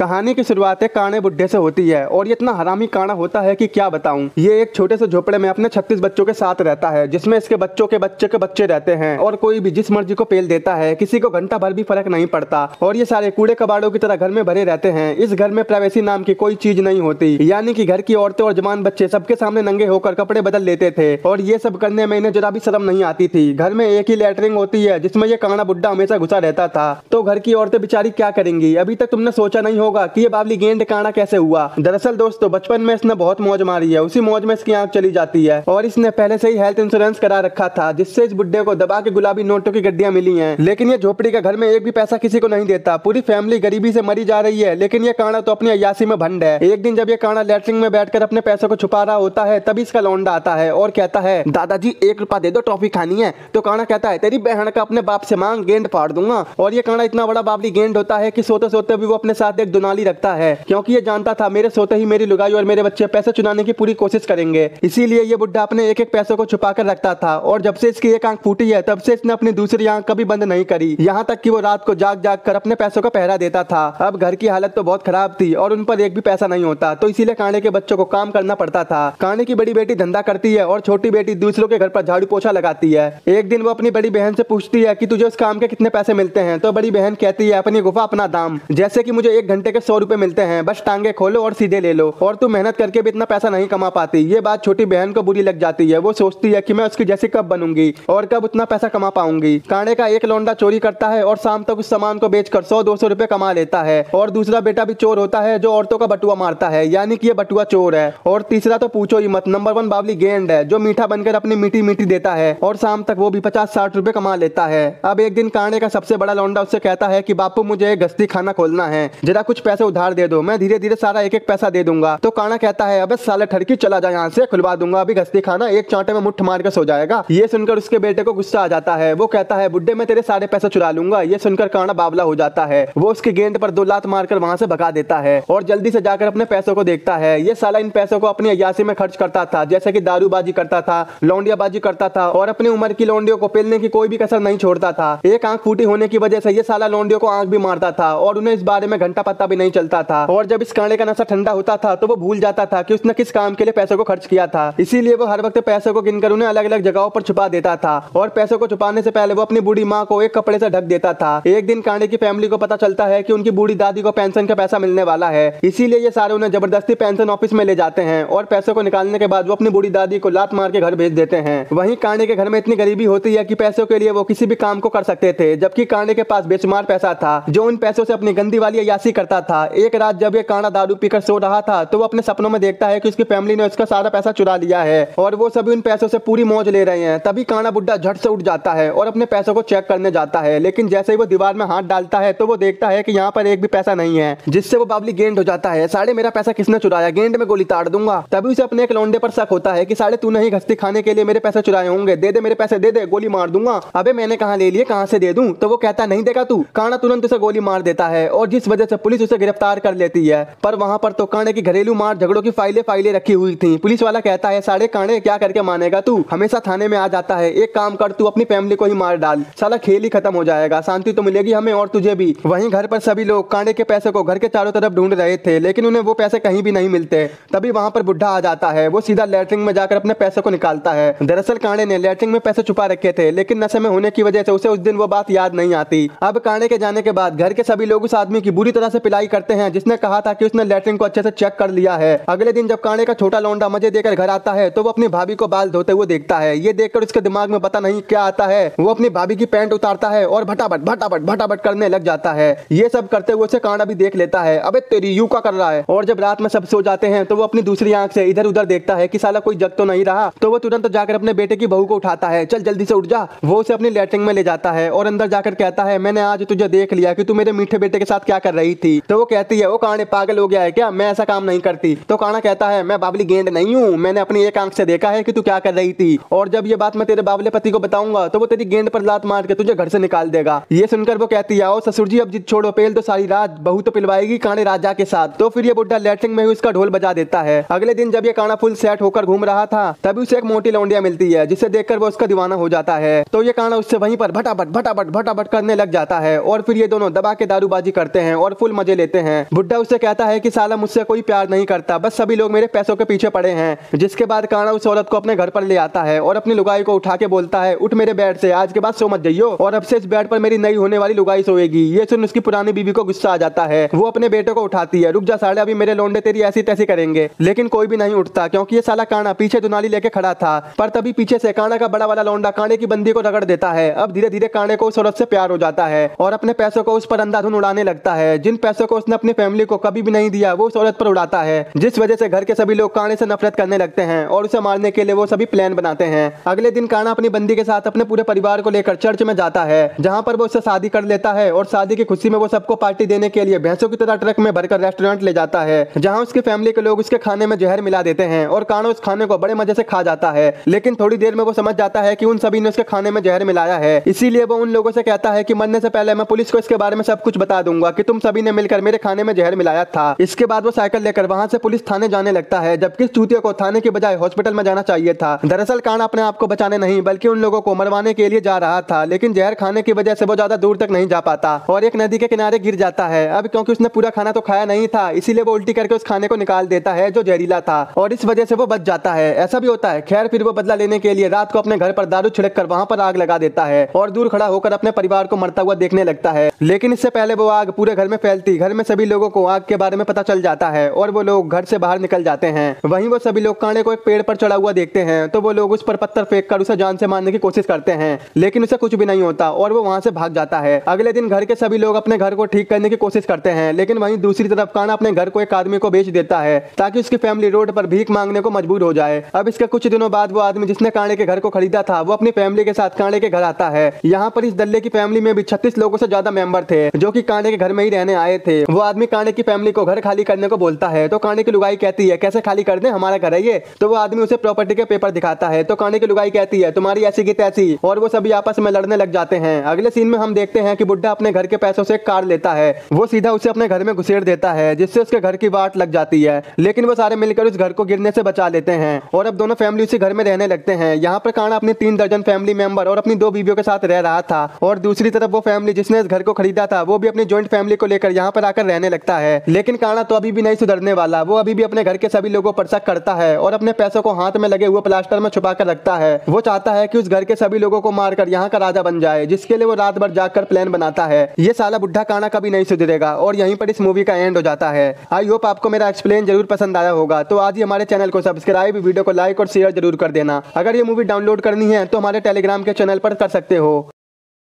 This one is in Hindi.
कहानी की शुरुआत एक काने बुढ़े से होती है और ये इतना हरामी काना होता है कि क्या बताऊँ। ये एक छोटे से झोपड़े में अपने छत्तीस बच्चों के साथ रहता है, जिसमें इसके बच्चों के बच्चे के बच्चे रहते हैं और कोई भी जिस मर्ज़ी को पेल देता है, किसी को घंटा भर भी फ़र्क नहीं पड़ता। और ये सारे कूड़े कबाड़ों की तरह घर में भरे रहते हैं। इस घर में प्राइवेसी नाम की कोई चीज़ नहीं होती। यानी कि घर की औरतें और जवान बच्चे सबके सामने नंगे होकर कपड़े बदल लेते थे। और ये सब करने में इन्हें जरा भी शर्म नहीं आती थी। घर में एक ही लेटरिंग होती है, जिसमें ये काना बुड्ढा हमेशा घुसा रहता था। तो घर की औरतें बेचारी क्या करेंगी? अभी तक तुमने सोचा नहीं होगा कि ये बाबली गेंद काना कैसे हुआ? दरअसल दोस्तों, बचपन में इसने बहुत मौज मारी है, उसी मौज में इसकी आँख चली जाती है। और इसने पहले से ही हेल्थ इंश्योरेंस करा रखा था, जिससे इस बुड्ढे को दबा के गुलाबी नोटों की गड्डियाँ मिली हैं। लेकिन ये झोपड़ी का घर में एक भी पैसा किसी को नहीं देता। पूरी फैमिली गरीबी से मरी जा रही है, लेकिन ये काना तो अपनी अयासी में भंड है। एक दिन जब ये काना लेटरिन में बैठकर अपने पैसों को छुपा रहा होता है, तभी इसका लौंडा आता है और कहता है, दादाजी, एक रुपया दे दो टॉफी खानी है। तो काना कहता है, तेरी बहन का अपने बाप से मांग, गेंद फाड़ दूँगा। और ये काना इतना बड़ा बाबली गेंद होता है कि सोते सोते भी वो अपने साथ एक दुनाली रखता है, क्योंकि ये जानता था मेरे सोते ही मेरी लुगाई और मेरे बच्चे पैसे चुनाने की पूरी कोशिश करेंगे। इसीलिए ये बुढ़ा अपने एक एक पैसों को छुपा कर रखता था, और जब से इसकी एक आँख फूटी है, तब से इसने अपनी दूसरी आँख कभी बंद नहीं करी। यहाँ तक कि वो रात को जाग जाग कर अपने पैसों का पहरा देता था। अब घर की हालत तो बहुत खराब थी, और उन पर एक भी पैसा नहीं होता तो इसीलिए कांडे के बच्चों को काम करना पड़ता था। कांडे की बड़ी बेटी धंधा करती है, और छोटी बेटी दूसरों के घर पर झाड़ू पोछा लगाती है। एक दिन वो अपनी बड़ी बहन से पूछती है कि, तुझे उस काम के कितने पैसे मिलते हैं? तो बड़ी बहन कहती है, अपनी गुफा अपना दाम। जैसे कि मुझे एक घंटे के सौ रुपए मिलते हैं। बस टांगे खोलो और सीधे ले लो। और तू मेहनत करके भी इतना पैसा नहीं कमा पाती। ये बात छोटी बहन को बुरी लग जाती है। वो सोचती है कि मैं उसकी जैसी कब बनूँगी और कब उतना पैसा कमा पाऊँगी। कांडे का एक लौंडा चोरी करता है और शाम तक उस सामान को बेचकर सौ दो सौ रुपए कमा लेता है। और दूसरा बेटा भी चोर होता है जो औरतों का बटुआ मारता है। यानी कि ये बटुआ चोर है। और तीसरा तो पूछो ही मत। नंबर वन बावली गेंद है, जो मीठा बनकर अपनी मीठी मीठी देता है। और शाम तक वो भी पचास साठ रुपए कमा लेता है। अब एक दिन कांडे का सबसे बड़ा लौंडा उससे कहता है कि, बापू, मुझे एक गश्ती खाना खोलना है। जरा कुछ पैसे उधार दे दो, मैं धीरे धीरे सारा एक एक पैसा दे दूँगा। तो काना कहता है, अब साले ठड़की चला जा यहाँ से, खुलवा दूँगा। अभी गश्ती खाना, एक चांटे में मुठ मार के सो जाएगा। ये सुनकर उसके बेटे को गुस्सा आ जाता है। वो कहता है, बुढ़े, में तेरे सारे पैसे चुरा लूँगा। ये सुनकर काना बाबला हो जाता है। वो उसकी गेंद पर दो लात मारकर वहाँ से भगा देता है और जल्दी से जाकर अपने पैसों को देखता है। ये साला इन पैसों को अपनी अयासी में खर्च करता था, जैसे कि दारूबाजी करता था, लौंडियाबाजी करता था और अपनी उम्र की लौंडियों को पेलने की कोई भी कसर नहीं छोड़ता था। एक आँख फूटी होने की वजह से ये साला लौंडियों को आँख भी मारता था और उन्हें इस बारे में घंटा पत्ता भी नहीं चलता था। और जब इस कांडे का नशा ठंडा होता था तो वो भूल जाता था कि उसने किस काम के लिए पैसों को खर्च किया था। इसीलिए वो हर वक्त पैसों को गिनकर उन्हें अलग अलग जगहों पर छुपा देता था। और पैसों को छुपाने से पहले वो अपनी बूढ़ी माँ को एक कपड़े से ढक देता था। एक दिन कांडे की फैमिली को पता चलता है कि उनकी बूढ़ी दादी को पेंशन का पैसा मिलने वाला है। इसीलिए ये सारे उन्हें ज़बरदस्ती पेंशन ऑफ़िस में ले जाते हैं और पैसों को निकालने के बाद वो अपनी बूढ़ी दादी को लात मार के घर भेज देते हैं। वहीं कांडे के घर में इतनी गरीबी होती है कि पैसों के लिए वो किसी भी काम को कर सकते थे, जबकि कांडे के पास बेशुमार पैसा था, जो उन पैसों से अपनी गंदी वाली अयासी करता था। एक रात जब ये काना दारू पीकर सो रहा था तो वो अपने सपनों में देखता है कि उसकी फैमिली ने उसका सारा पैसा चुरा लिया है और वो सभी उन पैसों से पूरी मौज ले रहे हैं। तभी काना बुड्ढा झट से उठ जाता है और अपने पैसों को चेक करने जाता है। लेकिन जैसे ही वो दीवार में हाथ डालता है तो वो देखता है कि यहाँ पर एक भी पैसा नहीं है, जिससे वो बाबली गेंद हो जाता है। साढ़े मेरा पैसा किसने चुराया? गेंद में गोली ताड़ दूँगा। तभी उसे अपने एक लौंडे पर शक होता है कि साढ़े तू नहीं घस्ती खाने के लिए मेरे पैसे चुराए होंगे। दे दे मेरे पैसे, दे दे, गोली मार दूँगा। अबे, मैंने कहा ले लिए, कहाँ से दे दूँ? तो वो कहता, नहीं देगा तू? काना तुरंत उसे गोली मार देता है और जिस वजह से पुलिस उसे गिरफ़्तार कर लेती है। पर वहाँ पर तो कांडे की घरेलू मार, झगड़ों की फाइलें फाइलें रखी हुई थी। पुलिस वाला कहता है साढ़े कांडे, क्या करके मानेगा तू? हमेशा थाने में आ जाता है। एक काम कर, तू अपनी फैमिली को ही मार डाल। साला खेल ही खत्म हो जाएगा। शांति तो मिलेगी हमें और तुझे भी। वहीं घर पर सभी लोग कांडे के पैसे को घर के चारों तरफ़ ढूंढ रहे थे, लेकिन उन्हें वो पैसे कहीं भी नहीं मिलते। तभी वहाँ पर बुढ़ा आ जाता है। वो सीधा लेटरिन में जाकर अपने पैसे को निकालता है। दरअसल कांडे ने लेटरिन में पैसे छुपा रखे थे, लेकिन नशे में होने की वजह से उसे उस दिन वो बात याद नहीं आती। अब कांडे के जाने के बाद घर के सभी लोग उस आदमी की बुरी तरह से पिलाई करते हैं। जिसने कहा था कि उसने लेटरिन को अच्छे से चेक कर लिया है। अगले दिन जब कांडे का छोटा लौंडा मज़े देकर घर आता है तो वो अपनी भाभी को बाल धोते हुए देखता है। ये देखकर उसके दिमाग में पता नहीं क्या आता है। वो अपनी भाभी की पैंट उतारता है और भटाभट भटाभट भटाभट करने लग जाता है। ये सब करते हुए उसे कांडा भी देख लेता है। अबे तेरी यू का कर रहा है। और जब रात में सब सो जाते हैं तो वो अपनी दूसरी आँख से इधर उधर देखता है कि साला कोई जग तो नहीं रहा। तो वो तुरंत जाकर अपने बेटे की बहू को उठाता है। चल जल्दी से उठ जा। वो उसे अपनी लेटरिन में ले जाता है और अंदर जाकर कहता है, मैंने आज तुझे देख लिया कि तू मेरे मीठे बेटे के साथ क्या कर रही थी। तो वो कहती है वो कांडे पागल हो गया है क्या? मैं ऐसा काम नहीं करती। तो काना कहता है, मैं बाबली गेंद नहीं हूँ। मैंने अपनी एक आँख से देखा है कि तू क्या कर रही थी। और जब ये बात मैं तेरे बाबले पति को बताऊँगा तो वो तेरी गेंद पर लात मार के तुझे घर से निकाल देगा। ये सुनकर वो कहती है ओ ससुर जी, अब जिद छोड़ो। पेल तो सारी रात बहू तो पिलवाएगी कांडे राजा के साथ। तो फिर ये बुढ़ा लेटरिन में ही उसका ढोल बजा देता है। अगले दिन जब ये काना फुल सेट होकर घूम रहा था, तभी उसे एक मोटी लौंडिया मिलती है, जिसे देखकर वो उसका दीवाना हो जाता है। तो ये काना उससे वहीं पर भटाभट भटाभट भटाभट करने लग जाता है। और फिर ये दोनों दबा के दारूबाजी करते हैं और फुल मज़े मज़े लेते हैं। बुढ़ा उससे कहता है कि, साला मुझसे कोई प्यार नहीं करता। बस सभी लोग मेरे पैसों के पीछे पड़े हैं। जिसके बाद काना उस औरत को अपने घर पर ले आता है और अपनी लुगाई को उठा के बोलता है, उठ मेरे बेड से, आज के बाद सो मत जाइयो। और अब से इस बेड पर मेरी नई होने वाली लुगाई सोएगी। ये सुन उसकी पुरानी बीबी को गुस्सा आ जाता है। वो अपने बेटे को उठाती है। रुक जा साले, अभी मेरे लोंडे तेरी ऐसी तैसी करेंगे। लेकिन कोई भी नहीं उठता, क्योंकि ये साला काना पीछे दुनाली लेके खड़ा था। पर तभी पीछे से काना का बड़ा वाला लौंडा कांडे की बंदी को रगड़ देता है। अब धीरे धीरे कांडे को उस औरत से प्यार हो जाता है और अपने पैसों को उस पर अंधाधुन उड़ाने लगता है। जिन पैसों को उसने अपनी फैमिली को कभी भी नहीं दिया, वो उस औरत पर उड़ाता है, जिस वजह से घर के सभी लोग कांडे से नफरत करने लगते हैं और उसे मारने के लिए वो सभी प्लान बनाते हैं। अगले दिन काना अपनी बंदी के साथ अपने पूरे परिवार को लेकर चर्च में जाता है, जहाँ पर वो उससे शादी कर लेता है और शादी की खुशी में वो सबको पार्टी देने के लिए भैंसों की तरह ट्रक में भरकर रेस्टोरेंट ले जाता है, जहाँ उसकी फैमिली के लोग उसके खाने में जहर मिला देते हैं और काना उस खाने को बड़े मज़े से खा जाता है, लेकिन थोड़ी देर में वो समझ जाता है की उन सभी ने उसके खाने में जहर मिलाया है। इसीलिए वो उन लोगों से कहता है की मरने से पहले मैं पुलिस को इसके बारे में सब कुछ बता दूँगा, की तुम सभी ने मिलकर मेरे खाने में जहर मिलाया था। इसके बाद वो साइकिल लेकर वहाँ से पुलिस थाने जाने लगता है, जबकि चूतियों को थाने के बजाय हॉस्पिटल में जाना चाहिए था। दरअसल कांड अपने आप को बचाने नहीं, बल्कि उन लोगों को मरवाने के लिए जा रहा था, लेकिन जहर खाने की वजह से वो ज़्यादा दूर तक नहीं जा पाता और एक नदी के किनारे गिर जाता है। अब क्योंकि उसने पूरा खाना तो खाया नहीं था, इसीलिए वो उल्टी करके उस खाने को निकाल देता है, जो जहरीला था और इस वजह से वो बच जाता है। ऐसा भी होता है। खैर, फिर वो बदला लेने के लिए रात को अपने घर पर दारू छिड़क कर वहाँ पर आग लगा देता है और दूर खड़ा होकर अपने परिवार को मरता हुआ देखने लगता है। लेकिन इससे पहले वो आग पूरे घर में फैलती घर में सभी लोगों को आग के बारे में पता चल जाता है और वो लोग घर से बाहर निकल जाते हैं। वहीं वो सभी लोग कांडे को एक पेड़ पर चढ़ा हुआ देखते हैं तो वो लोग उस पर पत्थर फेंक कर उसे जान से मारने की कोशिश करते हैं, लेकिन उसे कुछ भी नहीं होता और वो वहाँ से भाग जाता है। अगले दिन घर के सभी लोग अपने घर को ठीक करने की कोशिश करते हैं, लेकिन वहीं दूसरी तरफ़ काना अपने घर को एक आदमी को बेच देता है, ताकि उसकी फैमिली रोड पर भीख मांगने को मजबूर हो जाए। अब इसके कुछ दिनों बाद वो आदमी जिसने कांडे के घर को खरीदा था, वो अपनी फैमिली के साथ कांडे के घर आता है। यहाँ पर इस दल्ले की फैमिली में भी छत्तीस लोगों से ज़्यादा मेंबर थे, जो कि कांडे के घर में ही रहने आए थे। वो आदमी कांडे की फैमिली को घर खाली करने को बोलता है तो कांडे की लुगाई कहती है, कैसे खाली कर दे? हमारा घर है ये। तो वो आदमी उसे प्रॉपर्टी के पेपर दिखाता है तो कांडे की लुगाई कहती है, तुम्हारी ऐसी की तैसी। और वो सभी आपस में लड़ने लग जाते हैं। अगले सीन में हम देखते हैं कि बुढ़ा अपने घर के पैसों से कार लेता है। वो सीधा उसे अपने घर में घुसेड़ देता है, जिससे उसके घर की बाट लग जाती है। लेकिन वो सारे मिलकर उस घर को गिरने से बचा लेते हैं और अब दोनों फैमिली उसी घर में रहने लगते हैं। यहाँ पर काना अपने तीन दर्जन फैमिली मेंबर और अपनी दो बीवियों के साथ रह रहा था और दूसरी तरफ़ वो फैमिली जिसने इस घर को खरीदा था, वो भी अपनी ज्वाइंट फैमिली को लेकर यहाँ पर आकर रहने लगता है। लेकिन काना तो अभी भी नहीं सुधरने वाला। वो अभी भी अपने घर के सभी लोगों पर शक करता है और अपने पैसों को हाथ में लगे हुए प्लास्टर में छुपा कर रखता है। वो चाहता है कि उस घर के सभी लोगों को मारकर यहाँ का राजा बन जाए, जिसके लिए वो रात भर जाकर प्लान बनाता है। ये साला बुढ़ा काना कभी नहीं सुधरेगा और यहीं पर इस मूवी का एंड हो जाता है। आई होप आपको मेरा एक्सप्लेन ज़रूर पसंद आया होगा। तो आज ही हमारे चैनल को सब्सक्राइब वीडियो को लाइक और शेयर ज़रूर कर देना। अगर ये मूवी डाउनलोड करनी है तो हमारे टेलीग्राम के चैनल पर कर सकते हो।